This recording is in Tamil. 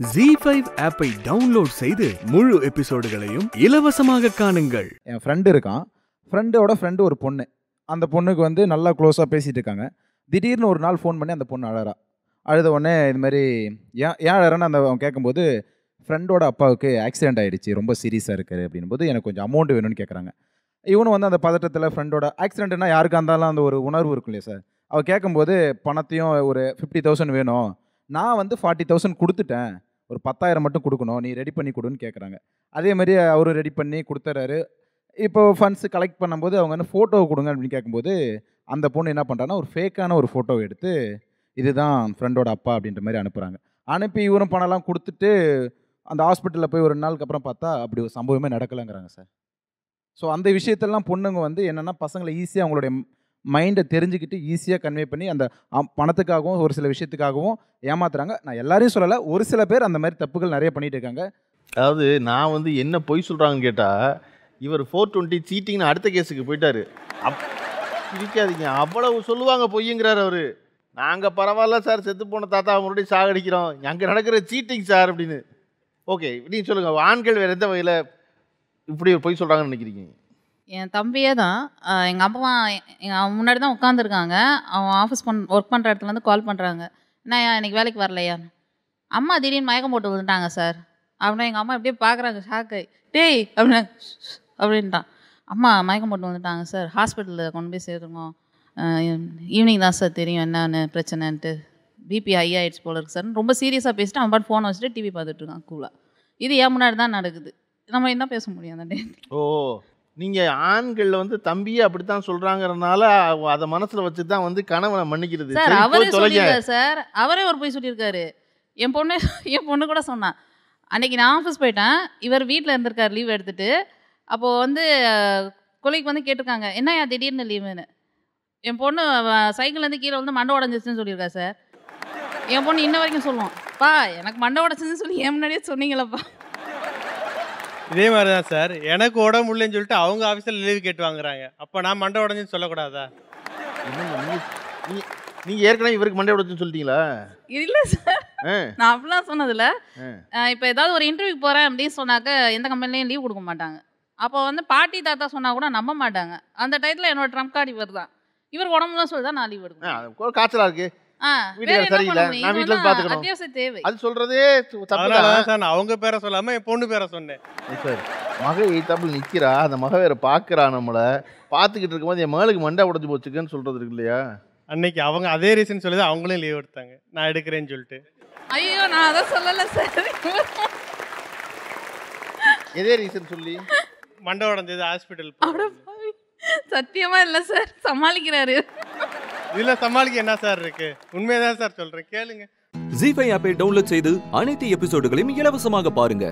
ஜி ஃபைவ் ஆப்பை டவுன்லோட் செய்து முழு எபிசோடுகளையும் இலவசமாக காணுங்கள். என் ஃப்ரெண்டு இருக்கான். ஃப்ரெண்டோட ஃப்ரெண்டு ஒரு பொண்ணு. அந்த பொண்ணுக்கு வந்து நல்லா க்ளோஸாக பேசிகிட்டு இருக்காங்க. திடீர்னு ஒரு நாள் ஃபோன் பண்ணி அந்த பொண்ணு அழறா. அழுத உடனே இது மாதிரி ஏன் ஏன் அழறன்னு? அந்த அவன் கேட்கும்போது ஃப்ரெண்டோட அப்பாவுக்கு ஆக்சிடென்ட் ஆகிடுச்சு ரொம்ப சீரியஸாக இருக்குது அப்படின்னும் போது எனக்கு கொஞ்சம் அமௌண்ட் வேணும்னு கேட்குறாங்க. இவனும் வந்து அந்த பதட்டத்தில் ஃப்ரெண்டோட ஆக்சிடென்ட்னா யாருக்கா இருந்தாலும் அந்த ஒரு உணர்வு இருக்கும் இல்லையா சார் அவள் கேட்கும்போது பணத்தையும் ஒரு ஃபிஃப்டி தௌசண்ட் வேணும். நான் வந்து ஃபார்ட்டி தௌசண்ட் கொடுத்துட்டேன். ஒரு பத்தாயிரம் மட்டும் கொடுக்கணும். நீ ரெடி பண்ணி கொடுன்னு கேட்குறாங்க அதே மாதிரி அவரும் ரெடி பண்ணி கொடுத்துட்றாரு இப்போ ஃபண்ட்ஸ் கலெக்ட் பண்ணும்போது அவங்க வந்து ஃபோட்டோ கொடுங்க அப்படின்னு கேட்கும்போது அந்த பொண்ணு என்ன பண்ணுறான்னா ஒரு ஃபேக்கான ஒரு ஃபோட்டோ எடுத்து இதுதான் ஃப்ரெண்டோட அப்பா அப்படின்ற மாதிரி அனுப்புகிறாங்க அனுப்பி இவரும் பணம்லாம் கொடுத்துட்டு அந்த ஹாஸ்பிட்டலில் போய் ஒரு நாளுக்கு அப்புறம் பார்த்தா அப்படி ஒரு சம்பவமே நடக்கலைங்கிறாங்க சார் ஸோ அந்த விஷயத்தெல்லாம் பொண்ணுங்க வந்து என்னென்னா பசங்களை ஈஸியாக அவங்களுடைய மைண்டை தெரிஞ்சுக்கிட்டு ஈஸியாக கன்வே பண்ணி அந்த பணத்துக்காகவும் ஒரு சில விஷயத்துக்காகவும் ஏமாத்துறாங்க. நான் எல்லாரையும் சொல்லலை ஒரு சில பேர் அந்த மாதிரி தப்புகள் நிறைய பண்ணிட்டு இருக்காங்க. அதாவது நான் வந்து என்ன பொய் சொல்கிறாங்கன்னு கேட்டால் இவர் ஃபோர் டுவெண்ட்டி சீட்டிங்னு அடுத்த கேஸுக்கு போயிட்டாரு. அப் சிரிக்காதீங்க. அவ்வளவு சொல்லுவாங்க பொய்யுங்கிறார் அவர். நாங்கள் பரவாயில்ல சார் செத்து போன தாத்தா மறுபடியும் சாகடிக்கிறோம். அங்கே நடக்கிற சீட்டிங் சார் அப்படின்னு. ஓகே நீங்கள் சொல்லுங்கள் ஆண்கள் வேறு எந்த வகையில் இப்படி ஒரு பொய் சொல்கிறாங்கன்னு நினைக்கிறீங்க? என் தம்பியே தான். எங்கள் அம்மா எங்கள் முன்னாடி தான் உட்காந்துருக்காங்க அவன் ஆஃபீஸ் பண் ஒர்க் பண்ணுற இடத்துலேருந்து கால் பண்ணுறாங்க என்னய்யா இன்னைக்கு வேலைக்கு வரலையா? அம்மா திடீர்னு மயக்கம் போட்டு விழுந்துட்டாங்க சார் அப்படின்னா எங்கள் அம்மா எப்படியே பார்க்குறாங்க ஷாக்கு டேய் அப்படின்னா அப்படின்ட்டான். அம்மா மயக்கம் போட்டு வந்துட்டாங்க சார் ஹாஸ்பிட்டலில் கொண்டு போய் சேர்த்துருக்கோம் ஈவினிங் தான் சார் தெரியும் என்னென்னு பிரச்சனைன்ட்டு. பிபி ஹை ஆகிடுச்சு போல இருக்கு சார் ரொம்ப சீரியஸாக பேசிட்டு அவன் பாட்டு ஃபோனை வச்சுட்டு டிவி பார்த்துட்டு இருக்கான் கூலாக இது ஏன் முன்னாடி தான் நடக்குது. நம்ம என்ன பேச முடியும் அந்த டே ஓ. நீங்கள் ஆண்களில் வந்து தம்பியே அப்படித்தான் சொல்கிறாங்கிறனால அதை மனசில் வச்சு தான் வந்து கணவனை மன்னிக்கிறது. சார் அவரே சொல்லியிருக்காரு சார். அவரே ஒரு போய் சொல்லியிருக்காரு. என் பொண்ணு என் பொண்ணு கூட சொன்னான். அன்னைக்கு நான் ஆஃபீஸ் போயிட்டேன். இவர் வீட்டில் இருந்திருக்கார் லீவ் எடுத்துட்டு. அப்போது வந்து கொலைக்கு வந்து கேட்டிருக்காங்க என்னய்யா திடீர்னு லீவுன்னு என் பொண்ணு சைக்கிள்லேருந்து கீழே வந்து மண்டை உடஞ்சிச்சுன்னு சொல்லியிருக்கா சார். என் பொண்ணு இன்ன வரைக்கும் சொல்லுவான் பா எனக்கு மண்டை உடச்சுன்னு சொல்லி என் முன்னாடியே சொன்னீங்களப்பா. இதே மாதிரி தான் சார். எனக்கு உடம்பு முடியலன்னு சொல்லிட்டு அவங்க ஆஃபீஸில் லீவ் கேட்டு வாங்குறாங்க. அப்போ நான் மண்டை உடஞ்சுன்னு சொல்லக்கூடாதா? என்னங்க நீங்க- நீங்க- நீங்க ஏற்கனவே இவருக்கு மண்டை உடைச்சுன்னு சொல்லிட்டீங்களா? இல்லை சார். நான் அப்படிலாம் சொன்னதில்ல. இப்போ ஏதாவது ஒரு இன்டர்வியூக்கு போகிறேன் அப்படின்னு சொன்னாக்க எந்த கம்பெனிலையும் லீவ் கொடுக்க மாட்டாங்க. அப்போ வந்து பாட்டி தாத்தா சொன்னால் கூட நம்ப மாட்டாங்க. அந்த டயத்தில் என்னோட ட்ரம்ப் கார்டு இவர் தான் இவர் உடம்பு தான் சொல்லி தான் நான் லீவ் எடுக்கணும் அது கூட அது சொல்றதே நான் அவங்க பேரை சொல்லாமல் என் பொண்ணு பேரை சொன்னேன். சார் மக எய்த்தாப்புல நிக்கிறா அந்த மக வேற பாக்குறா நம்மள. பாத்துக்கிட்டு இருக்கும்போது என் மகளுக்கு மண்டை உடைஞ்சு போச்சுக்குன்னு சொல்றது இருக்கு இல்லையா? அன்னைக்கு அவங்க அதே ரீசன் சொல்லி அவங்களும் லீவ் எடுத்தாங்க. நான் எடுக்கிறேன்னு சொல்லிட்டு. ஐயோ நான் அதை சொல்லலை சார். எதே ரீசன் சொல்லி? மண்டை உடஞ்சது ஹாஸ்பிட்டல் அட பாவி. சத்தியமா இல்லை சார். சமாளிக்கிறாரு. இதில் சமாளிக்க என்ன சார் இருக்கு? உண்மையதான் சார் சொல்றேன். கேளுங்க. ஜி ஃபைவ் ஆப்பை டவுன்லோட் செய்து அனைத்து எபிசோடுகளையும் இலவசமாக பாருங்க.